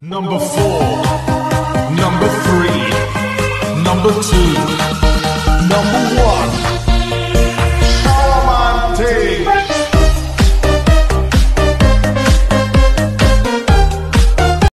Number four. Number three. Number two. Number one.